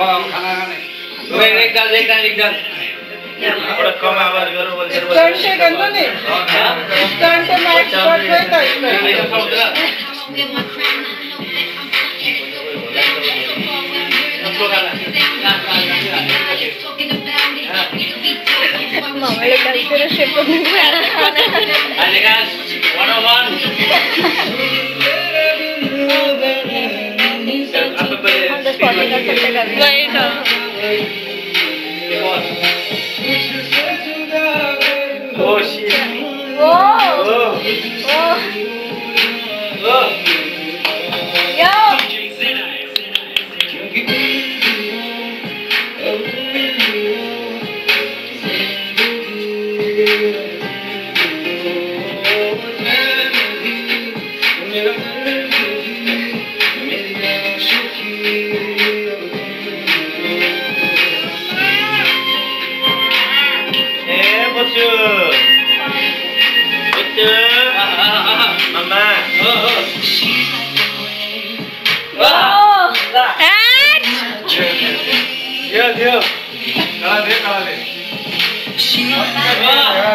মামালে কাজ করে সে প্রবলেম আর Oh, shit. Whoa. Whoa. Whoa. Whoa. 走，走，慢慢，走，走，走，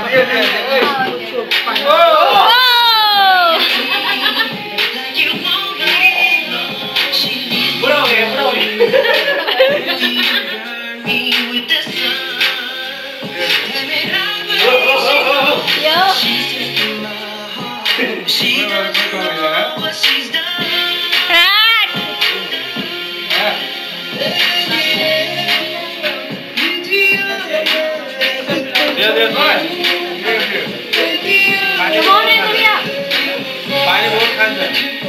走，走，पानी बहुत खाते हैं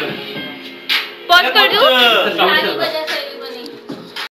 ਕਰ ਦਿਓ ਨਾ ਜੀ ਬਸ